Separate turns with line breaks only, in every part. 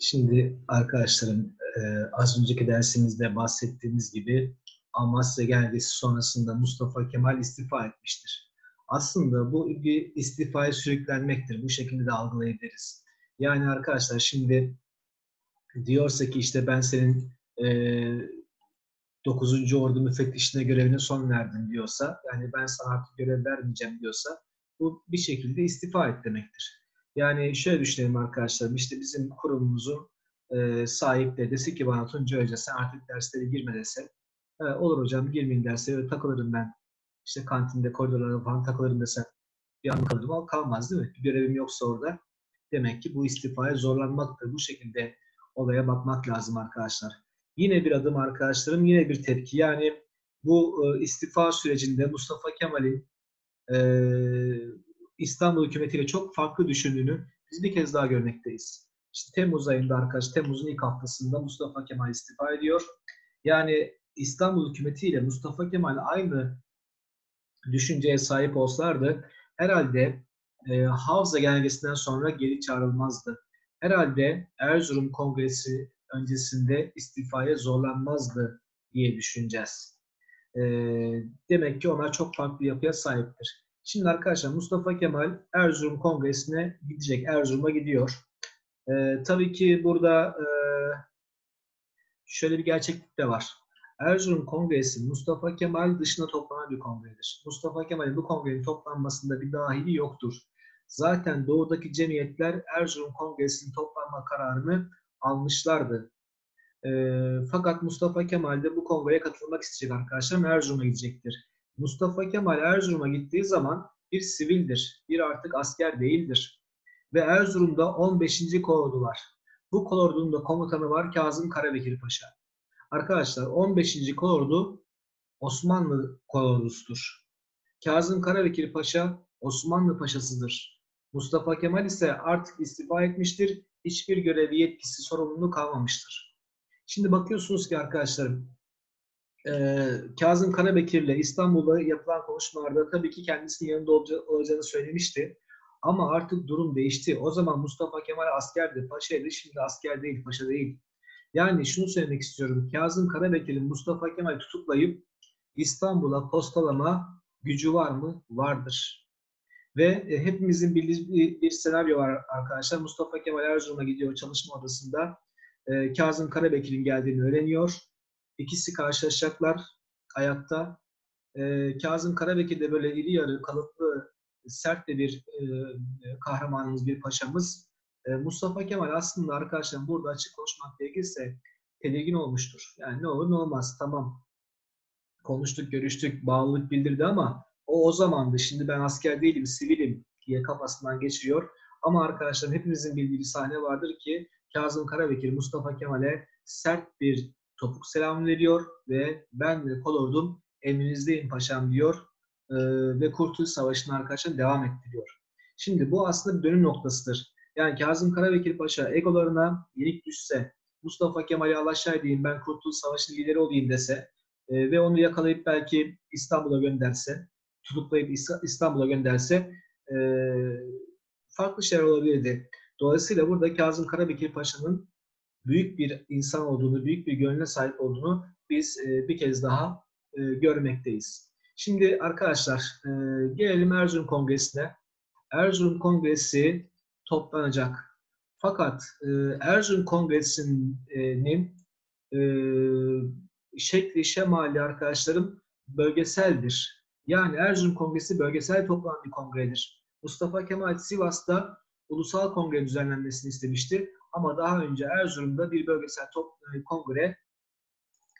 Şimdi arkadaşlarım e, az önceki dersimizde bahsettiğimiz gibi Amasya Genelgesi sonrasında Mustafa Kemal istifa etmiştir. Aslında bu bir istifaya sürüklenmektir. Bu şekilde de algılayabiliriz. Yani arkadaşlar şimdi diyorsa ki işte ben senin e, 9. Ordu müfettişine görevine son verdim diyorsa, yani ben sana artık görev vermeyeceğim diyorsa bu bir şekilde istifa et demektir. Yani şöyle düşünelim arkadaşlar, işte bizim kurumumuzun e, sahipleri dese ki bana Tunca Hoca sen artık derslere girme dese, e, olur hocam girmeyin derslere takılırım ben. İşte kantinde, koridorlarda falan takılırım desen bir an kalırım ama kalmaz değil mi? Bir görevim yoksa orada. Demek ki bu istifaya zorlanmaktır. Bu şekilde olaya bakmak lazım arkadaşlar. Yine bir adım arkadaşlarım, yine bir tepki. Yani bu e, istifa sürecinde Mustafa Kemal'in e, İstanbul hükümetiyle çok farklı düşündüğünü biz bir kez daha görmekteyiz. İşte Temmuz ayında arkadaş, Temmuz'un ilk haftasında Mustafa Kemal istifa ediyor. Yani İstanbul hükümetiyle Mustafa Kemal aynı düşünceye sahip olsalardı herhalde e, Havza genelgesinden sonra geri çağrılmazdı. Herhalde Erzurum Kongresi öncesinde istifaya zorlanmazdı diye düşüneceğiz. E, demek ki onlar çok farklı yapıya sahiptir. Şimdi arkadaşlar Mustafa Kemal Erzurum Kongresi'ne gidecek. Erzurum'a gidiyor. E, tabii ki burada e, şöyle bir gerçeklik de var. Erzurum Kongresi Mustafa Kemal dışında toplanan bir kongredir. Mustafa Kemal'in bu kongrenin toplanmasında bir dahili yoktur. Zaten doğudaki cemiyetler Erzurum Kongresi'nin toplanma kararını almışlardı. E, fakat Mustafa Kemal de bu kongreye katılmak isteyecek arkadaşlar. Erzurum'a gidecektir. Mustafa Kemal Erzurum'a gittiği zaman bir sivildir. Bir artık asker değildir. Ve Erzurum'da 15. kolordu var. Bu kolordunun da komutanı var Kazım Karabekir Paşa. Arkadaşlar 15. kolordu Osmanlı kolordusudur. Kazım Karabekir Paşa Osmanlı paşasıdır. Mustafa Kemal ise artık istifa etmiştir. Hiçbir görevi, yetkisi, sorumluluğu kalmamıştır. Şimdi bakıyorsunuz ki arkadaşlarım, e, Kazım Karabekir'le İstanbul'da yapılan konuşmalarda tabii ki kendisinin yanında olacağını söylemişti. Ama artık durum değişti. O zaman Mustafa Kemal askerdi, paşaydı. Şimdi asker değil, paşa değil. Yani şunu söylemek istiyorum. Kazım Karabekir'in Mustafa Kemal tutuklayıp İstanbul'a postalama gücü var mı? Vardır. Ve e, hepimizin bildiği bir, senaryo var arkadaşlar. Mustafa Kemal Erzurum'a gidiyor çalışma odasında. E, Kazım Karabekir'in geldiğini öğreniyor. İkisi karşılaşacaklar ayakta. E, Kazım Karabekir de böyle iri yarı, kalıplı, sert de bir e, kahramanımız, bir paşamız. E, Mustafa Kemal aslında arkadaşlar burada açık konuşmak gerekirse tedirgin olmuştur. Yani ne olur ne olmaz tamam konuştuk, görüştük, bağlılık bildirdi ama o o zamandı. Şimdi ben asker değilim, sivilim diye kafasından geçiriyor. Ama arkadaşlar hepimizin bildiği bir sahne vardır ki Kazım Karabekir Mustafa Kemal'e sert bir topuk selam veriyor ve ben ve kolordum emrinizdeyim paşam diyor ee, ve Kurtuluş Savaşı'nın arkadaşlar devam ettiriyor. Şimdi bu aslında bir dönüm noktasıdır. Yani Kazım Karabekir Paşa egolarına yenik düşse, Mustafa Kemal'i alaşağı edeyim ben Kurtuluş Savaşı'nın lideri olayım dese e, ve onu yakalayıp belki İstanbul'a gönderse, tutuklayıp İstanbul'a gönderse e, farklı şeyler olabilirdi. Dolayısıyla burada Kazım Karabekir Paşa'nın büyük bir insan olduğunu, büyük bir gönlüne sahip olduğunu biz e, bir kez daha e, görmekteyiz. Şimdi arkadaşlar e, gelelim Erzurum Kongresi'ne. Erzurum Kongresi toplanacak. Fakat Erzurum Kongresi'nin e, şekli, şemali arkadaşlarım bölgeseldir. Yani Erzurum Kongresi bölgesel toplanan bir kongredir. Mustafa Kemal Sivas'ta ulusal kongre düzenlenmesini istemişti. Ama daha önce Erzurum'da bir bölgesel top, e, kongre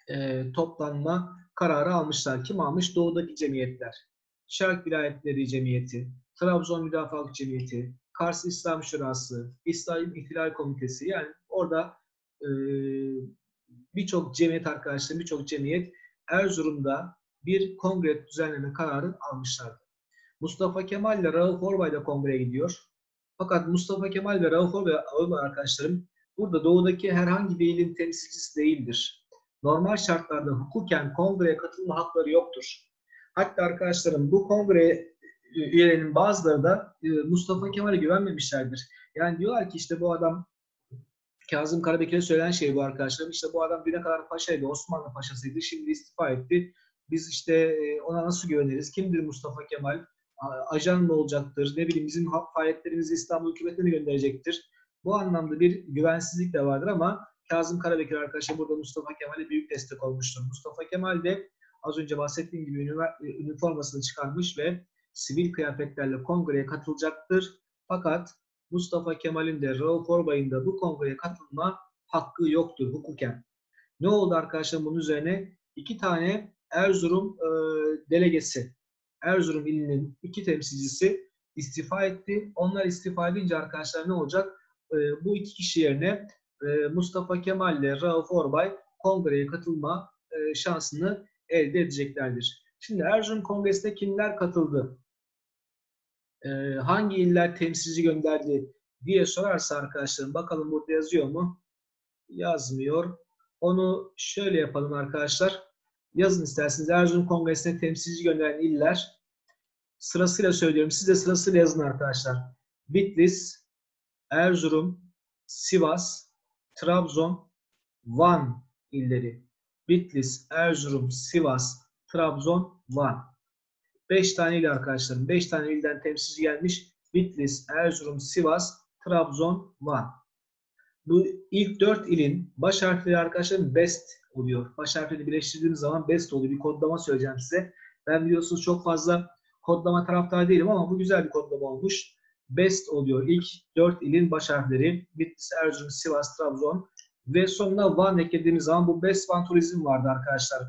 e, toplanma kararı almışlar. Kim almış? Doğudaki cemiyetler. Şark Vilayetleri Cemiyeti, Trabzon Müdafaa Cemiyeti, Kars İslam Şurası, İslam İhtilal Komitesi yani orada e, birçok cemiyet arkadaşlar, birçok cemiyet Erzurum'da bir kongre düzenleme kararı almışlardı. Mustafa Kemal ile Rauf Orbay da kongreye gidiyor. Fakat Mustafa Kemal ve Rauf Orbay arkadaşlarım burada doğudaki herhangi bir ilin temsilcisi değildir. Normal şartlarda hukuken kongreye katılma hakları yoktur. Hatta arkadaşlarım bu kongre üyelerinin bazıları da e, Mustafa Kemal'e güvenmemişlerdir. Yani diyorlar ki işte bu adam Kazım Karabekir'e söylenen şey bu arkadaşlarım. İşte bu adam düne kadar paşaydı, Osmanlı paşasıydı. Şimdi istifa etti. Biz işte e, ona nasıl güveniriz? Kimdir Mustafa Kemal? Ajan mı olacaktır? Ne bileyim bizim faaliyetlerimizi İstanbul hükümetine gönderecektir? Bu anlamda bir güvensizlik de vardır ama Kazım Karabekir arkadaşlar burada Mustafa Kemal'e büyük destek olmuştur. Mustafa Kemal de az önce bahsettiğim gibi e, üniformasını çıkarmış ve sivil kıyafetlerle kongreye katılacaktır. Fakat Mustafa Kemal'in de Rauf Orbay'ın da bu kongreye katılma hakkı yoktur hukuken. Ne oldu arkadaşlar bunun üzerine? İki tane Erzurum e, delegesi, Erzurum ilinin iki temsilcisi istifa etti. Onlar istifa edince arkadaşlar ne olacak? E, bu iki kişi yerine e, Mustafa Kemal ile Rauf Orbay kongreye katılma e, şansını elde edeceklerdir. Şimdi Erzurum Kongresi'ne kimler katıldı? E, hangi iller temsilci gönderdi diye sorarsa arkadaşlarım bakalım burada yazıyor mu? Yazmıyor. Onu şöyle yapalım arkadaşlar. Yazın isterseniz Erzurum Kongresi'ne temsilci gönderen iller sırasıyla söylüyorum. Siz de sırasıyla yazın arkadaşlar. Bitlis, Erzurum, Sivas, Trabzon, Van illeri. Bitlis, Erzurum, Sivas, Trabzon, Van. 5 tane il arkadaşlarım. 5 tane ilden temsilci gelmiş. Bitlis, Erzurum, Sivas, Trabzon, Van. Bu ilk 4 ilin baş harfleri arkadaşlarım best oluyor. Baş harfleri birleştirdiğimiz zaman best oluyor. Bir kodlama söyleyeceğim size. Ben biliyorsunuz çok fazla kodlama taraftarı değilim ama bu güzel bir kodlama olmuş. Best oluyor. İlk 4 ilin baş harfleri. Bitlis, Erzurum, Sivas, Trabzon ve sonuna Van eklediğimiz zaman bu Best Van Turizm vardı arkadaşlar.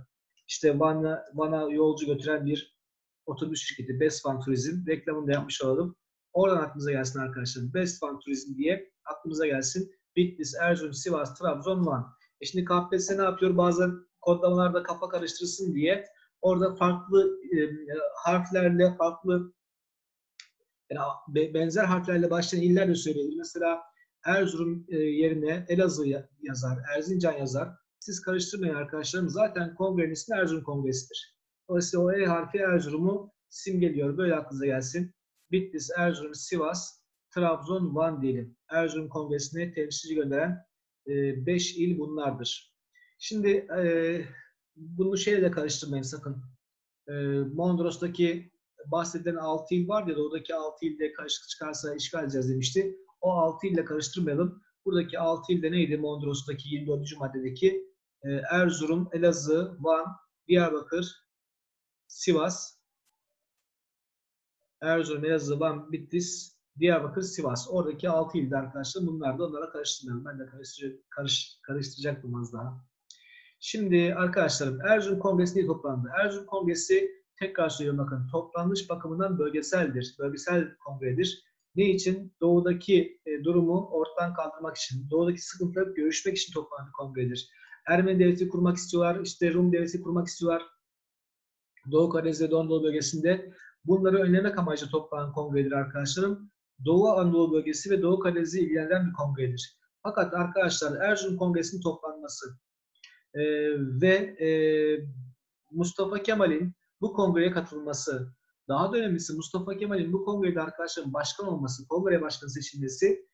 İşte Van'a, Van'a yolcu götüren bir otobüs şirketi Best Van Turizm. Reklamını da yapmış olalım. Oradan aklımıza gelsin arkadaşlar. Best Van Turizm diye aklımıza gelsin. Bitlis, Erzurum, Sivas, Trabzon, Van. E şimdi KPSS ne yapıyor? Bazen kodlamalarda kafa karıştırsın diye orada farklı e, harflerle, farklı yani be- benzer harflerle başlayan iller de söyleyebilir. Mesela Erzurum e, yerine Elazığ ya- yazar, Erzincan yazar. Siz karıştırmayın arkadaşlarım. Zaten kongrenin ismi Erzurum Kongresi'dir. Dolayısıyla o E harfi Erzurum'u simgeliyor. Böyle aklınıza gelsin. Bitlis, Erzurum, Sivas, Trabzon, Van diyelim. Erzurum Kongresi'ne temsilci gönderen 5 il bunlardır. Şimdi e, bunu şeyle karıştırmayın sakın. E, Mondros'taki bahsedilen 6 il var ya oradaki 6 ilde karışık çıkarsa işgal edeceğiz demişti. O 6 ile karıştırmayalım. Buradaki 6 ilde neydi Mondros'taki 24. maddedeki? E, Erzurum, Elazığ, Van, Diyarbakır, Sivas, Erzurum, Elazığ, Van, Bitlis, Diyarbakır, Sivas. Oradaki 6 ilde arkadaşlar. Bunlar da onlara karıştırmayalım. Ben de karıştır, karış, karıştıracaktım az daha. Şimdi arkadaşlarım Erzurum Kongresi niye toplandı? Erzurum Kongresi tekrar söylüyorum bakın toplanmış bakımından bölgeseldir. Bölgesel kongredir. Ne için? Doğudaki e, durumu ortadan kaldırmak için, doğudaki sıkıntıları görüşmek için toplanan kongredir. Ermeni devleti kurmak istiyorlar, işte Rum devleti kurmak istiyorlar. Doğu Karadeniz'de, Doğu Anadolu bölgesinde bunları önlemek amacıyla toplanan kongredir arkadaşlarım. Doğu Anadolu bölgesi ve Doğu Karadeniz'i ilgilendiren bir kongredir. Fakat arkadaşlar Erzurum Kongresi'nin toplanması e, ve e, Mustafa Kemal'in bu kongreye katılması, daha da önemlisi Mustafa Kemal'in bu kongrede arkadaşların başkan olması, kongre başkanı seçilmesi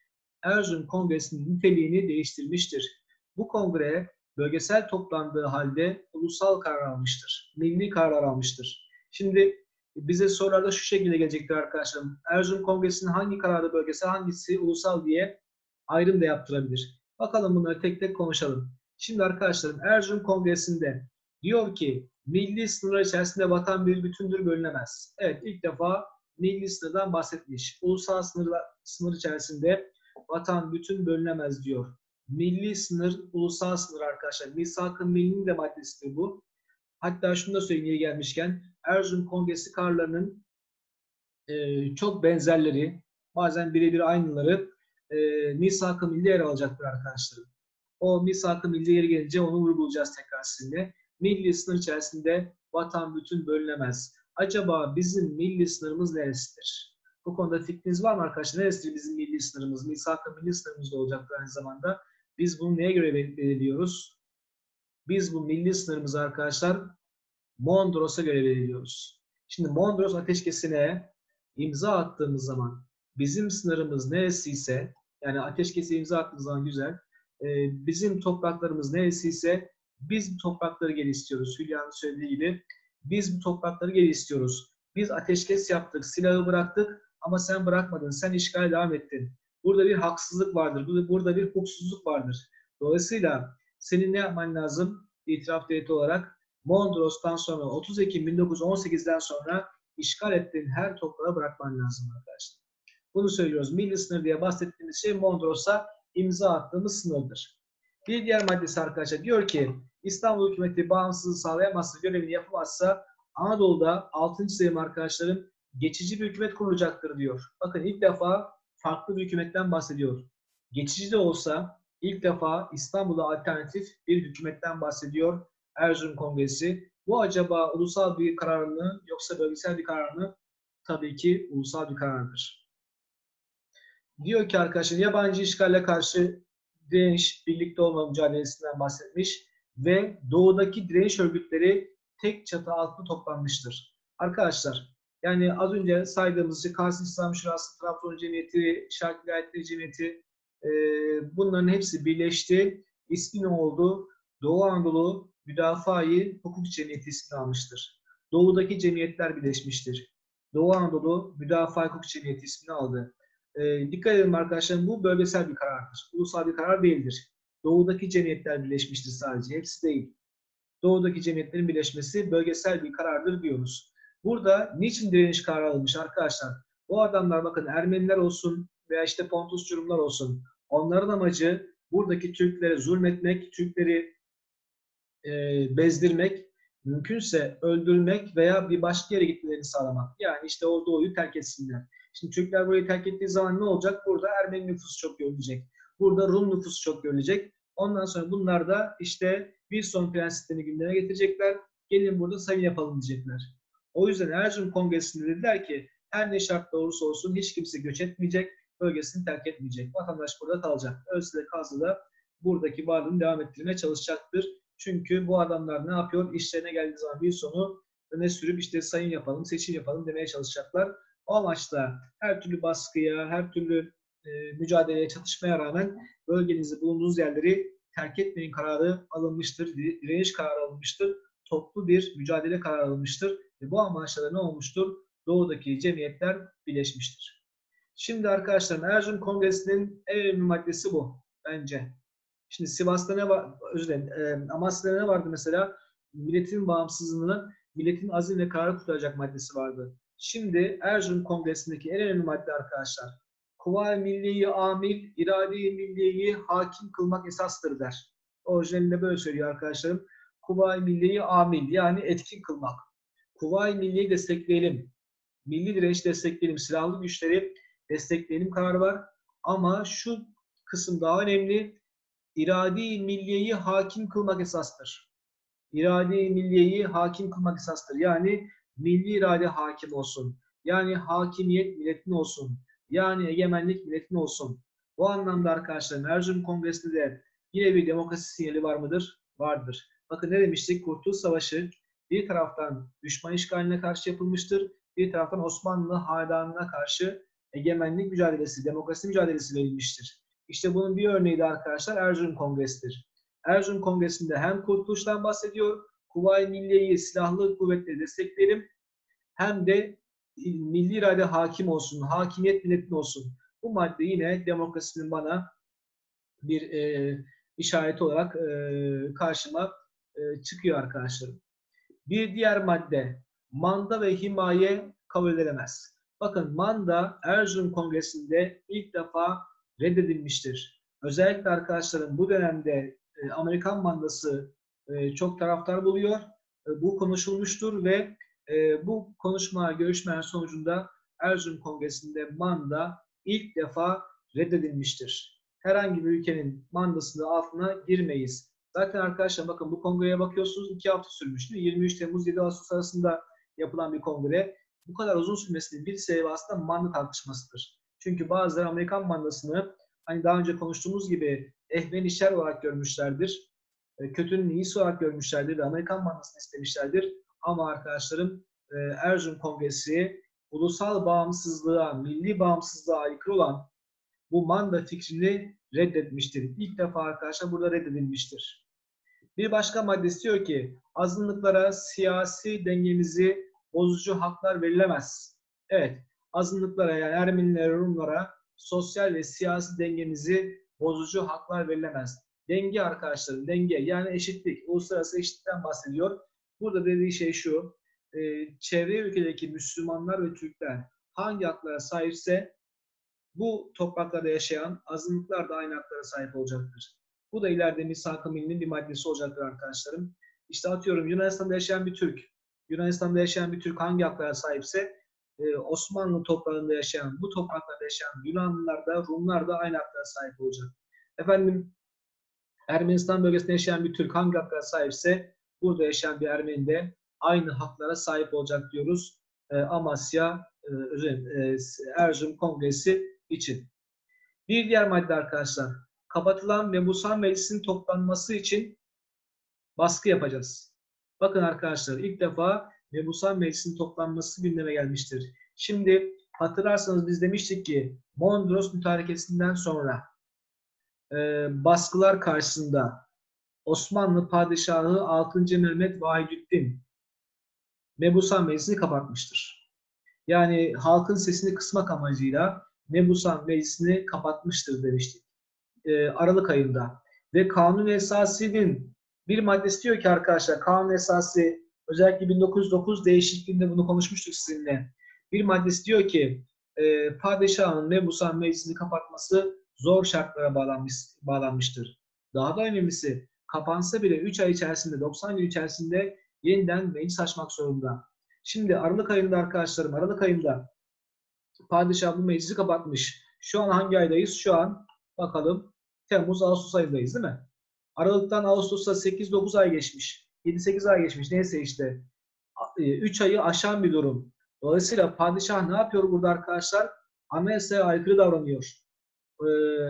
Erzurum Kongresi'nin niteliğini değiştirmiştir. Bu kongre bölgesel toplandığı halde ulusal karar almıştır. Milli karar almıştır. Şimdi bize sorularda şu şekilde gelecektir arkadaşlarım. Erzurum Kongresi'nin hangi kararı bölgesel, hangisi ulusal diye ayrım da yaptırabilir. Bakalım bunları tek tek konuşalım. Şimdi arkadaşlarım Erzurum Kongresi'nde diyor ki milli sınırlar içerisinde vatan bir bütündür bölünemez. Evet ilk defa milli sınırdan bahsetmiş. Ulusal sınır, sınır içerisinde vatan bütün bölünemez diyor. Milli sınır, ulusal sınır arkadaşlar. Misak-ı Milli'nin de maddesidir bu. Hatta şunu da söyleyeyim yeri gelmişken Erzurum Kongresi kararlarının e, çok benzerleri, bazen birebir aynıları e, Misak-ı Milli yer alacaktır arkadaşlarım. O Misak-ı Milli yeri gelince onu vurgulayacağız tekrar sizinle. Milli sınır içerisinde vatan bütün bölünemez. Acaba bizim milli sınırımız neresidir? Bu konuda fikriniz var mı arkadaşlar? Neresidir bizim milli sınırımız? Misak-ı milli sınırımız da olacaktır aynı zamanda. Biz bunu neye göre belirliyoruz? Biz bu milli sınırımızı arkadaşlar Mondros'a göre belirliyoruz. Şimdi Mondros ateşkesine imza attığımız zaman bizim sınırımız neresiyse yani ateşkese imza attığımız zaman güzel e, bizim topraklarımız neresiyse biz bu toprakları geri istiyoruz. Hülya'nın söylediği gibi biz bu toprakları geri istiyoruz. Biz ateşkes yaptık, silahı bıraktık ama sen bırakmadın, sen işgal devam ettin. Burada bir haksızlık vardır, burada bir hukuksuzluk vardır. Dolayısıyla senin ne yapman lazım? İtiraf devleti olarak Mondros'tan sonra 30 Ekim 1918'den sonra işgal ettiğin her toprağı bırakman lazım arkadaşlar. Bunu söylüyoruz. Milli sınır diye bahsettiğimiz şey Mondros'a imza attığımız sınırdır. Bir diğer maddesi arkadaşlar diyor ki İstanbul hükümeti bağımsızlığı sağlayamazsa, görevini yapamazsa Anadolu'da 6. sayım arkadaşlarım geçici bir hükümet kurulacaktır diyor. Bakın ilk defa farklı bir hükümetten bahsediyor. Geçici de olsa ilk defa İstanbul'a alternatif bir hükümetten bahsediyor Erzurum Kongresi. Bu acaba ulusal bir karar mı yoksa bölgesel bir karar mı? Tabii ki ulusal bir karardır. Diyor ki arkadaşlar yabancı işgalle karşı direniş, birlikte olma mücadelesinden bahsetmiş ve doğudaki direniş örgütleri tek çatı altında toplanmıştır. Arkadaşlar yani az önce saydığımız işte Kars İslam Şurası, Trabzon Cemiyeti, Şarkı Gayetleri Cemiyeti e, bunların hepsi birleşti. İsmi ne oldu? Doğu Anadolu Müdafaa-i Hukuk Cemiyeti ismini almıştır. Doğudaki cemiyetler birleşmiştir. Doğu Anadolu Müdafaa-i Hukuk Cemiyeti ismini aldı. E, dikkat edin arkadaşlar bu bölgesel bir karardır. Ulusal bir karar değildir. Doğudaki cemiyetler birleşmiştir sadece. Hepsi değil. Doğudaki cemiyetlerin birleşmesi bölgesel bir karardır diyoruz. Burada niçin direniş kararı alınmış arkadaşlar? Bu adamlar bakın Ermeniler olsun veya işte Pontus Curumlar olsun. Onların amacı buradaki Türklere zulmetmek, Türkleri e, bezdirmek, mümkünse öldürmek veya bir başka yere gitmelerini sağlamak. Yani işte o doğuyu terk etsinler. Şimdi Türkler burayı terk ettiği zaman ne olacak? Burada Ermeni nüfusu çok görülecek. Burada Rum nüfusu çok görülecek. Ondan sonra bunlar da işte bir son prensiplerini gündeme getirecekler. Gelin burada sayın yapalım diyecekler. O yüzden Erzurum Kongresi'nde dediler ki her ne şart olursa olsun hiç kimse göç etmeyecek, bölgesini terk etmeyecek. Vatandaş burada kalacak. Ölse de kalsa da buradaki varlığını devam ettirmeye çalışacaktır. Çünkü bu adamlar ne yapıyor? İşlerine geldiği zaman bir sonu öne sürüp işte sayın yapalım, seçim yapalım demeye çalışacaklar. O amaçla her türlü baskıya, her türlü e, mücadeleye, çatışmaya rağmen bölgenizi, bulunduğunuz yerleri terk etmeyin kararı alınmıştır, direniş kararı alınmıştır, toplu bir mücadele kararı alınmıştır ve bu amaçla ne olmuştur? Doğudaki cemiyetler birleşmiştir. Şimdi arkadaşlar Erzurum Kongresi'nin en önemli maddesi bu bence. Şimdi Sivas'ta ne var? Özür dilerim. E, Amasya'da ne vardı mesela? Milletin bağımsızlığını, milletin azim ve kararı kurtaracak maddesi vardı. Şimdi Erzurum Kongresi'ndeki en önemli madde arkadaşlar. Kuvayi milliyi amil, irade-i milliyi hakim kılmak esastır der. Orijinalinde böyle söylüyor arkadaşlarım. Kuvayi milliyi amil yani etkin kılmak. Kuvayi milliyi destekleyelim. Milli direnç destekleyelim. Silahlı güçleri destekleyelim kararı var. Ama şu kısım daha önemli. İradi milliyeyi hakim kılmak esastır. İradi milliyeyi hakim kılmak esastır. Yani milli irade hakim olsun. Yani hakimiyet milletin olsun. Yani egemenlik milletin olsun. Bu anlamda arkadaşlar Erzurum Kongresi'nde de yine bir demokrasi sinyali var mıdır? Vardır. Bakın ne demiştik? Kurtuluş Savaşı bir taraftan düşman işgaline karşı yapılmıştır. Bir taraftan Osmanlı hanedanına karşı egemenlik mücadelesi, demokrasi mücadelesi verilmiştir. İşte bunun bir örneği de arkadaşlar Erzurum Kongresi'dir. Erzurum Kongresi'nde hem kurtuluştan bahsediyor, Kuvayi Milliye'yi silahlı kuvvetleri destekleyelim, hem de milli irade hakim olsun, hakimiyet milletin olsun. Bu madde yine demokrasinin bana bir e, işareti olarak e, karşıma e, çıkıyor arkadaşlarım. Bir diğer madde, manda ve himaye kabul edilemez. Bakın manda Erzurum Kongresi'nde ilk defa reddedilmiştir. Özellikle arkadaşlarım bu dönemde e, Amerikan mandası e, çok taraftar buluyor. E, bu konuşulmuştur ve bu konuşma, görüşmeler sonucunda Erzurum Kongresi'nde manda ilk defa reddedilmiştir. Herhangi bir ülkenin mandasının altına girmeyiz. Zaten arkadaşlar bakın bu kongreye bakıyorsunuz iki hafta sürmüştü. 23 Temmuz 7 Ağustos arasında yapılan bir kongre. Bu kadar uzun sürmesinin bir sebebi aslında manda tartışmasıdır. Çünkü bazıları Amerikan mandasını hani daha önce konuştuğumuz gibi ehven işler olarak görmüşlerdir. E, kötünün iyisi olarak görmüşlerdir ve Amerikan mandasını istemişlerdir. Ama arkadaşlarım e, Erzurum Kongresi ulusal bağımsızlığa, milli bağımsızlığa aykırı olan bu manda fikrini reddetmiştir. İlk defa arkadaşlar burada reddedilmiştir. Bir başka maddesi diyor ki azınlıklara siyasi dengemizi bozucu haklar verilemez. Evet, azınlıklara yani Ermenilere, Rumlara sosyal ve siyasi dengemizi bozucu haklar verilemez. Denge arkadaşlar, denge yani eşitlik, uluslararası eşitlikten bahsediyor. Burada dediği şey şu, e, çevre ülkedeki Müslümanlar ve Türkler hangi haklara sahipse bu topraklarda yaşayan azınlıklar da aynı haklara sahip olacaktır. Bu da ileride misak-ı bir maddesi olacaktır arkadaşlarım. İşte atıyorum Yunanistan'da yaşayan bir Türk, Yunanistan'da yaşayan bir Türk hangi haklara sahipse e, Osmanlı toprağında yaşayan, bu topraklarda yaşayan Yunanlılar da, Rumlar da aynı haklara sahip olacak. Efendim Ermenistan bölgesinde yaşayan bir Türk hangi haklara sahipse burada yaşayan bir Ermeni de aynı haklara sahip olacak diyoruz. E, Amasya, e, Erzurum Kongresi için. Bir diğer madde arkadaşlar. Kapatılan Mebusan Meclisi'nin toplanması için baskı yapacağız. Bakın arkadaşlar ilk defa Mebusan Meclisi'nin toplanması gündeme gelmiştir. Şimdi hatırlarsanız biz demiştik ki Mondros mütarekesinden sonra e, baskılar karşısında Osmanlı Padişahı 6. Mehmet Vahidüddin Mebusan Meclisi'ni kapatmıştır. Yani halkın sesini kısmak amacıyla Mebusan Meclisi'ni kapatmıştır demiştik. E, Aralık ayında. Ve kanun esasının bir maddesi diyor ki arkadaşlar kanun esası özellikle 1909 değişikliğinde bunu konuşmuştuk sizinle. Bir maddesi diyor ki e, padişahın Mebusan Meclisi'ni kapatması zor şartlara bağlanmış, bağlanmıştır. Daha da önemlisi kapansa bile 3 ay içerisinde 90 gün içerisinde yeniden meclis açmak zorunda. Şimdi Aralık ayında arkadaşlarım Aralık ayında padişah bu meclisi kapatmış. Şu an hangi aydayız? Şu an bakalım Temmuz Ağustos ayındayız değil mi? Aralıktan Ağustos'a 8-9 ay geçmiş. 7-8 ay geçmiş. Neyse işte 3 e, ayı aşan bir durum. Dolayısıyla padişah ne yapıyor burada arkadaşlar? Anayasaya aykırı davranıyor. Ee,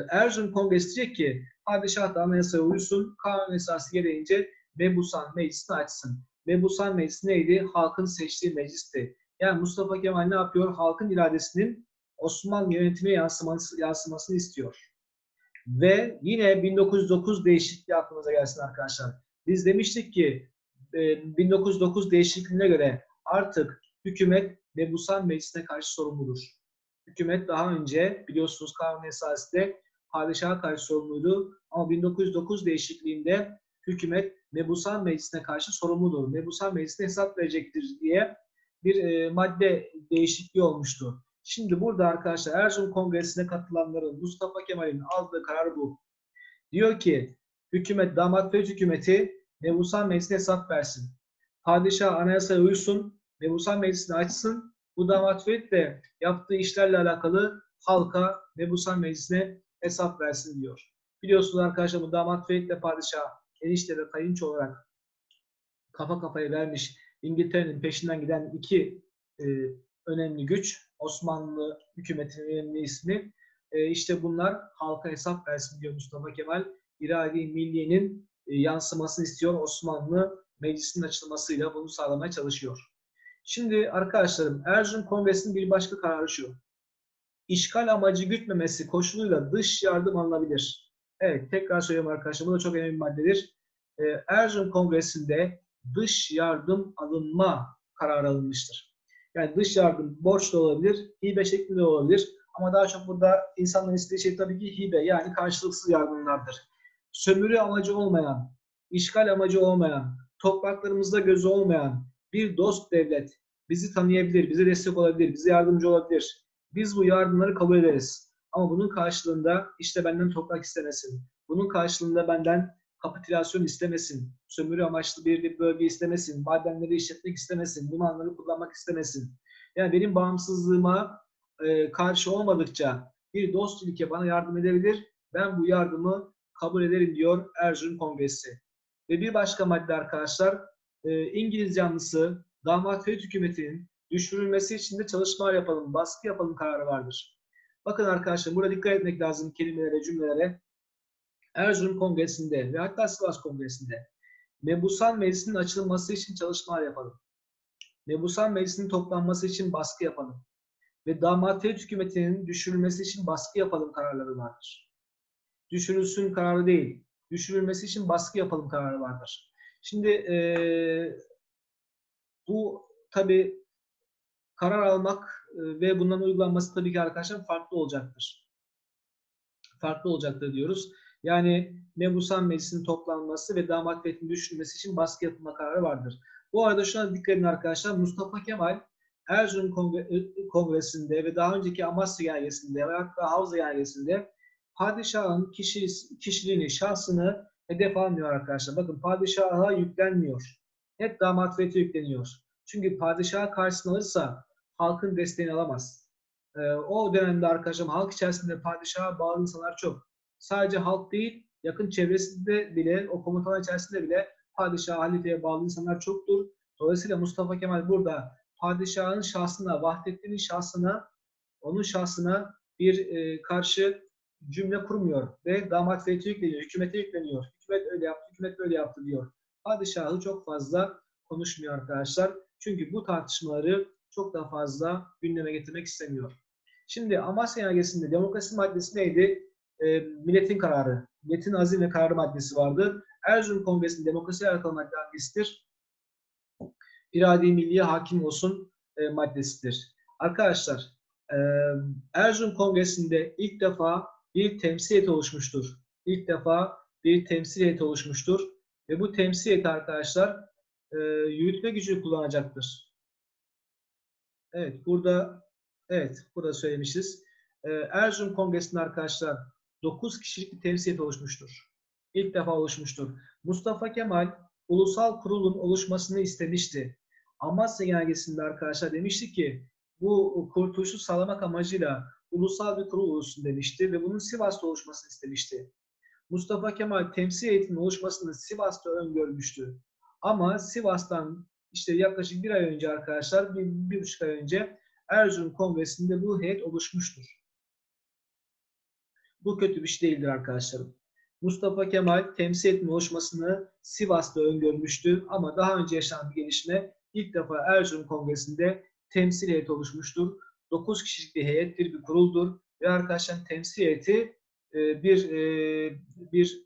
Erzurum Kongresi diyecek ki padişah da anayasaya uysun, kanun esası gereğince Mebusan Meclisi'ni açsın. Mebusan Meclisi neydi? Halkın seçtiği meclisti. Yani Mustafa Kemal ne yapıyor? Halkın iradesinin Osmanlı yönetimine yansıması, yansımasını istiyor. Ve yine 1909 değişikliği aklımıza gelsin arkadaşlar. Biz demiştik ki 1909 e, değişikliğine göre artık hükümet Mebusan Meclisi'ne karşı sorumludur. Hükümet daha önce biliyorsunuz kanun esasında padişaha karşı sorumluydu. Ama 1909 değişikliğinde hükümet Mebusan Meclisi'ne karşı sorumludur. Mebusan Meclisi'ne hesap verecektir diye bir e, madde değişikliği olmuştu. Şimdi burada arkadaşlar Erzurum Kongresi'ne katılanların Mustafa Kemal'in aldığı karar bu. Diyor ki hükümet, damat ve hükümeti Mebusan Meclisi'ne hesap versin. Padişah anayasaya uysun, Mebusan Meclisi'ni açsın. Bu damat de yaptığı işlerle alakalı halka Mebusan Meclisi'ne hesap versin diyor. Biliyorsunuz arkadaşlar bu damat ile padişah enişte ve kayınço olarak kafa kafaya vermiş İngiltere'nin peşinden giden iki e, önemli güç. Osmanlı hükümetinin önemli ismi. E, işte bunlar halka hesap versin diyor Mustafa Kemal. İrade-i milliyenin e, yansımasını istiyor. Osmanlı meclisinin açılmasıyla bunu sağlamaya çalışıyor. Şimdi arkadaşlarım Erzurum Kongresi'nin bir başka kararı şu. İşgal amacı gütmemesi koşuluyla dış yardım alınabilir. Evet tekrar söylüyorum arkadaşlar bu da çok önemli bir maddedir. Ee, Erzurum Kongresi'nde dış yardım alınma kararı alınmıştır. Yani dış yardım borç da olabilir, hibe şeklinde olabilir. Ama daha çok burada insanların istediği şey tabii ki hibe yani karşılıksız yardımlardır. Sömürü amacı olmayan, işgal amacı olmayan, topraklarımızda gözü olmayan bir dost devlet bizi tanıyabilir, bize destek olabilir, bize yardımcı olabilir. Biz bu yardımları kabul ederiz. Ama bunun karşılığında işte benden toprak istemesin. Bunun karşılığında benden kapitülasyon istemesin, sömürü amaçlı bir bölge istemesin, madenleri işletmek istemesin, limanları kullanmak istemesin. Yani benim bağımsızlığıma e, karşı olmadıkça bir dost ülke bana yardım edebilir, ben bu yardımı kabul ederim diyor Erzurum Kongresi. Ve bir başka madde arkadaşlar, e, İngiliz yanlısı damat Ferit hükümetinin düşürülmesi için de çalışmalar yapalım, baskı yapalım kararı vardır. Bakın arkadaşlar burada dikkat etmek lazım kelimelere, cümlelere. Erzurum Kongresi'nde ve hatta Sivas Kongresi'nde Mebusan Meclisi'nin açılması için çalışmalar yapalım. Mebusan Meclisi'nin toplanması için baskı yapalım. ve damat Ferit hükümetinin düşürülmesi için baskı yapalım kararları vardır. Düşürülsün kararı değil, düşürülmesi için baskı yapalım kararı vardır. Şimdi e, bu tabi karar almak ve bundan uygulanması tabii ki arkadaşlar farklı olacaktır. Farklı olacaktır diyoruz. Yani Mebusan Meclisi'nin toplanması ve damat fethinin düşürülmesi için baskı yapılma kararı vardır. Bu arada şuna dikkat edin arkadaşlar. Mustafa Kemal Erzurum Kongre Kongresi'nde ve daha önceki Amasya Yergesi'nde ve hatta Havza Yergesi'nde padişahın kişi, kişiliğini, şahsını hedef almıyor arkadaşlar. Bakın padişaha yüklenmiyor. Hep damat fethi yükleniyor. Çünkü padişaha karşısına alırsa halkın desteğini alamaz. Ee, o dönemde arkadaşlar halk içerisinde padişaha bağlı insanlar çok. Sadece halk değil, yakın çevresinde bile, o komutanlar içerisinde bile padişah, halifeye bağlı insanlar çoktur. Dolayısıyla Mustafa Kemal burada padişahın şahsına, Vahdettin'in şahsına, onun şahsına bir e, karşı cümle kurmuyor ve damat fethi yükleniyor, hükümete yükleniyor. Hükümet öyle yaptı, hükümet böyle yaptı diyor. Padişahı çok fazla konuşmuyor arkadaşlar. Çünkü bu tartışmaları çok daha fazla gündeme getirmek istemiyor. Şimdi Amasya Yönergesi'nde demokrasi maddesi neydi? E, milletin kararı. Milletin azim ve kararı maddesi vardı. Erzurum Kongresi'nin demokrasi alakalı madde hangisidir? İrade milliye hakim olsun e, maddesidir. Arkadaşlar e, Erzurum Kongresi'nde ilk defa bir temsil oluşmuştur. İlk defa bir temsil oluşmuştur. Ve bu temsil arkadaşlar e, yürütme gücünü kullanacaktır. Evet burada evet burada söylemişiz. Erzurum Kongresi'nde arkadaşlar 9 kişilik bir temsil heyeti oluşmuştur. İlk defa oluşmuştur. Mustafa Kemal ulusal kurulun oluşmasını istemişti. Amasya Genelgesi'nde arkadaşlar demişti ki bu kurtuluşu sağlamak amacıyla ulusal bir kurul oluşsun demişti ve bunun Sivas'ta oluşmasını istemişti. Mustafa Kemal temsil heyetinin oluşmasını Sivas'ta öngörmüştü. Ama Sivas'tan işte yaklaşık bir ay önce arkadaşlar, bir, bir buçuk ay önce Erzurum Kongresi'nde bu heyet oluşmuştur. Bu kötü bir şey değildir arkadaşlarım. Mustafa Kemal temsil etme oluşmasını Sivas'ta öngörmüştü ama daha önce yaşanan bir gelişme ilk defa Erzurum Kongresi'nde temsil heyeti oluşmuştur. 9 kişilik bir heyettir, bir kuruldur ve arkadaşlar temsil heyeti e, bir e, bir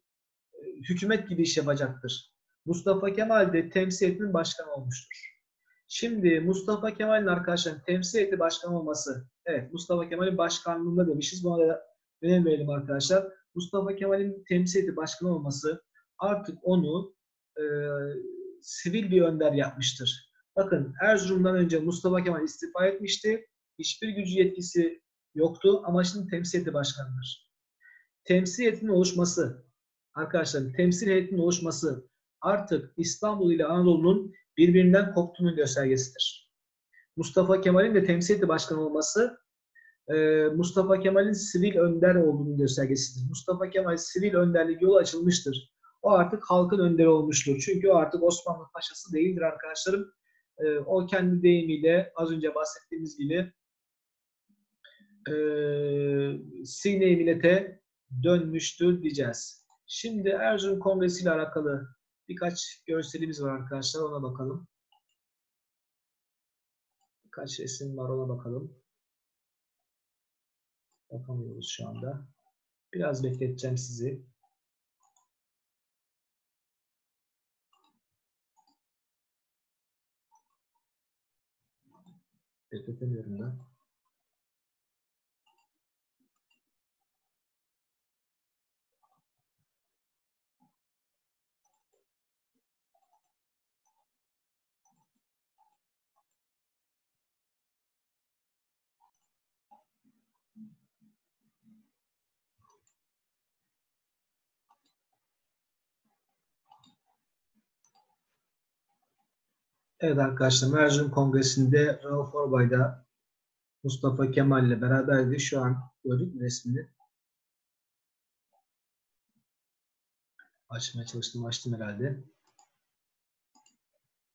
e, hükümet gibi iş yapacaktır. Mustafa Kemal de temsil heyetinin başkanı olmuştur. Şimdi Mustafa Kemal'in arkadaşlar temsil heyeti başkan olması, evet Mustafa Kemal'in başkanlığında demişiz. Buna da önem verelim arkadaşlar. Mustafa Kemal'in temsil başkan olması artık onu e, sivil bir önder yapmıştır. Bakın Erzurum'dan önce Mustafa Kemal istifa etmişti. Hiçbir gücü yetkisi yoktu ama şimdi temsil heyeti başkanıdır. Temsil heyetinin oluşması, arkadaşlar temsil heyetinin oluşması artık İstanbul ile Anadolu'nun birbirinden koptuğunun göstergesidir. Mustafa Kemal'in de temsil heyeti başkanı olması e, Mustafa Kemal'in sivil önder olduğunun göstergesidir. Mustafa Kemal sivil önderlik yolu açılmıştır. O artık halkın önderi olmuştur. Çünkü o artık Osmanlı Paşası değildir arkadaşlarım. E, o kendi deyimiyle az önce bahsettiğimiz gibi e, Sine millete dönmüştür diyeceğiz. Şimdi Erzurum Kongresi ile alakalı birkaç görselimiz var arkadaşlar. Ona bakalım. Birkaç resim var ona bakalım. Bakamıyoruz şu anda. Biraz bekleteceğim sizi. Bekletemiyorum da. Evet arkadaşlar Erzurum Kongresi'nde Rauf Orbay'da Mustafa Kemal ile beraberdi. Şu an gördük mü resmini? Açmaya çalıştım. Açtım herhalde.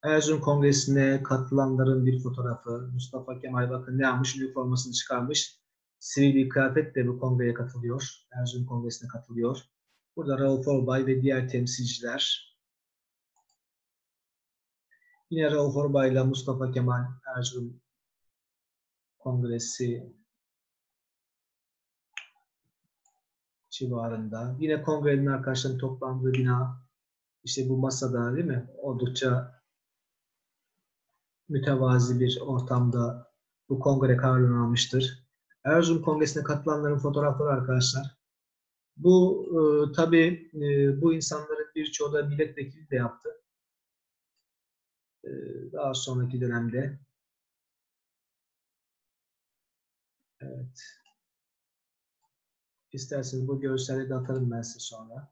Erzurum Kongresi'ne katılanların bir fotoğrafı. Mustafa Kemal bakın ne yapmış? Üniformasını çıkarmış. Sivil bir kıyafetle bu kongreye katılıyor. Erzurum Kongresi'ne katılıyor. Burada Rauf Orbay ve diğer temsilciler Yine Rauf Orbay ile Mustafa Kemal Erzurum Kongresi civarında. Yine kongrenin arkadaşların toplandığı bina işte bu masada değil mi? Oldukça mütevazi bir ortamda bu kongre kararını almıştır. Erzurum Kongresi'ne katılanların fotoğrafları arkadaşlar. Bu e, tabii e, bu insanların birçoğu da milletvekili de yaptı. E, daha sonraki dönemde. Evet. İsterseniz bu görseli de atarım ben size sonra.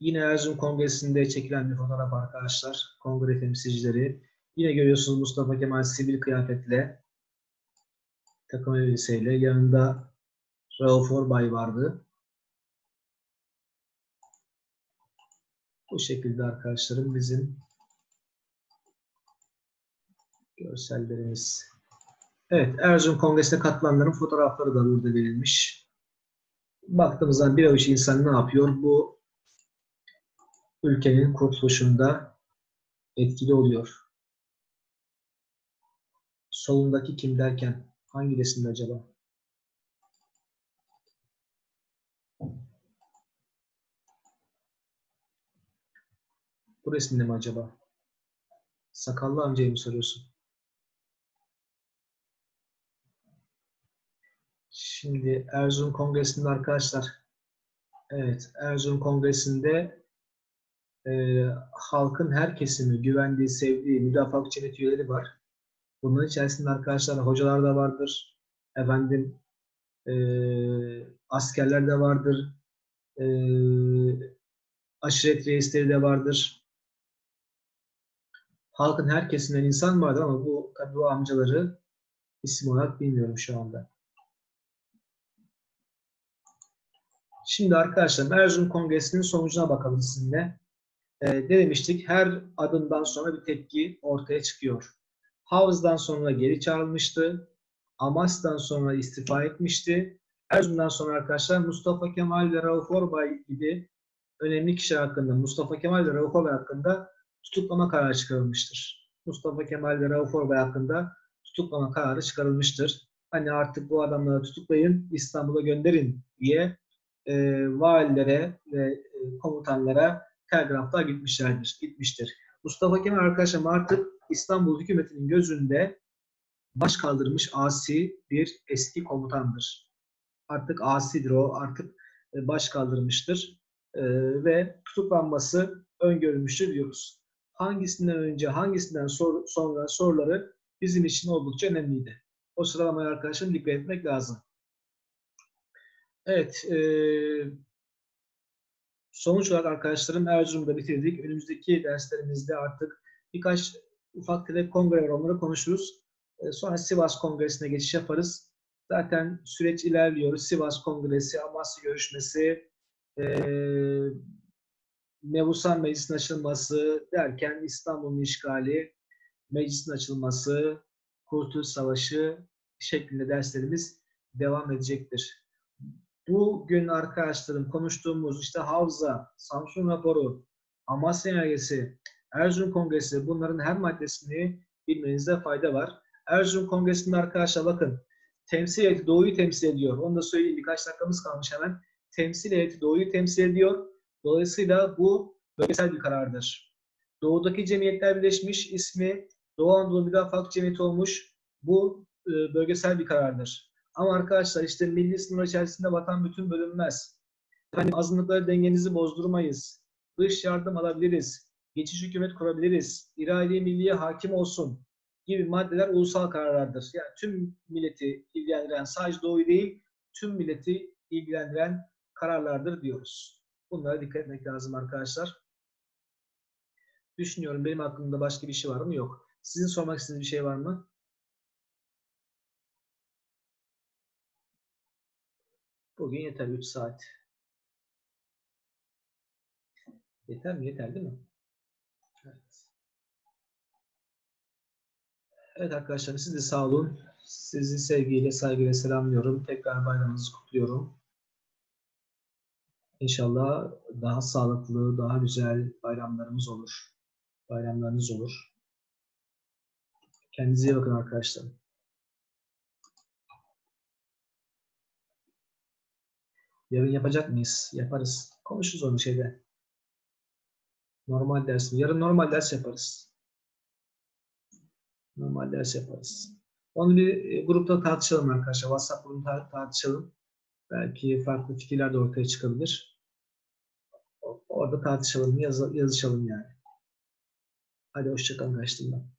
Yine Erzurum Kongresi'nde çekilen bir fotoğraf arkadaşlar. Kongre temsilcileri. Yine görüyorsunuz Mustafa Kemal sivil kıyafetle takım elbiseyle. Yanında Rauf Orbay vardı. Bu şekilde arkadaşlarım bizim görsellerimiz. Evet, Erzurum Kongresi'ne katılanların fotoğrafları da burada verilmiş. Baktığımızda bir avuç insan ne yapıyor? Bu ülkenin kurtuluşunda etkili oluyor. Solundaki kim derken hangi resimde acaba? Bu resimde mi acaba? Sakallı amcayı mı soruyorsun? Şimdi Erzurum Kongresi'nde arkadaşlar evet Erzurum Kongresi'nde e, halkın her kesimi güvendiği, sevdiği müdafaa çenet üyeleri var. Bunların içerisinde arkadaşlar hocalar da vardır. Efendim e, askerler de vardır. E, aşiret reisleri de vardır. Halkın her kesiminden insan vardır ama bu tabii bu amcaları isim olarak bilmiyorum şu anda. Şimdi arkadaşlar Erzurum Kongresi'nin sonucuna bakalım sizinle. Ee, ne demiştik? Her adımdan sonra bir tepki ortaya çıkıyor. Havz'dan sonra geri çağrılmıştı. Amas'tan sonra istifa etmişti. Erzurum'dan sonra arkadaşlar Mustafa Kemal ve Rauf Orbay gibi önemli kişiler hakkında, Mustafa Kemal ve Rauf Orbay hakkında tutuklama kararı çıkarılmıştır. Mustafa Kemal ve Rauf Orbay hakkında tutuklama kararı çıkarılmıştır. Hani artık bu adamları tutuklayın, İstanbul'a gönderin diye e, valilere ve e, komutanlara telgraflar gitmişlerdir, gitmiştir. Mustafa Kemal arkadaşım artık İstanbul hükümetinin gözünde baş kaldırmış asi bir eski komutandır. Artık asidir o, artık e, baş kaldırmıştır e, ve tutuklanması öngörülmüştür diyoruz. Hangisinden önce, hangisinden sor, sonra soruları bizim için oldukça önemliydi. O sıralamaya arkadaşım dikkat etmek lazım. Evet, e, sonuç olarak arkadaşlarım Erzurum'da bitirdik. Önümüzdeki derslerimizde artık birkaç ufak tefek kongre var, onları konuşuruz. E, sonra Sivas Kongresi'ne geçiş yaparız. Zaten süreç ilerliyor. Sivas Kongresi, Amasya görüşmesi, e, Mebusan Meclisi'nin açılması derken İstanbul'un işgali, meclisin açılması, Kurtuluş Savaşı şeklinde derslerimiz devam edecektir. Bugün arkadaşlarım konuştuğumuz işte Havza, Samsun raporu, Amasya Önergesi, Erzurum Kongresi bunların her maddesini bilmenizde fayda var. Erzurum Kongresi'nde arkadaşlar bakın temsil heyeti Doğu'yu temsil ediyor. Onu da söyleyeyim birkaç dakikamız kalmış hemen. Temsil heyeti Doğu'yu temsil ediyor. Dolayısıyla bu bölgesel bir karardır. Doğu'daki cemiyetler birleşmiş ismi Doğu Anadolu Müdafaa Cemiyeti olmuş. Bu e, bölgesel bir karardır. Ama arkadaşlar işte milli sınır içerisinde vatan bütün bölünmez. Efendim azınlıkları dengenizi bozdurmayız. Dış yardım alabiliriz. Geçiş hükümet kurabiliriz. İrade milliye hakim olsun gibi maddeler ulusal kararlardır. Yani tüm milleti ilgilendiren sadece doğuyu değil, tüm milleti ilgilendiren kararlardır diyoruz. Bunlara dikkat etmek lazım arkadaşlar. Düşünüyorum benim aklımda başka bir şey var mı? Yok. Sizin sormak istediğiniz bir şey var mı? Bugün yeter 3 saat. Yeter mi? Yeter değil mi? Evet. Evet arkadaşlar siz de sağ olun. Sizi sevgiyle, saygıyla selamlıyorum. Tekrar bayramınızı kutluyorum. İnşallah daha sağlıklı, daha güzel bayramlarımız olur. Bayramlarınız olur. Kendinize iyi bakın arkadaşlar. Yarın yapacak mıyız? Yaparız. Konuşuruz onu şeyde. Normal ders. Yarın normal ders yaparız. Normal ders yaparız. Onu bir e, grupta tartışalım arkadaşlar. WhatsApp grubunda tartışalım. Belki farklı fikirler de ortaya çıkabilir. Orada tartışalım, yaz- yazışalım yani. Hadi hoşçakalın kaçtım.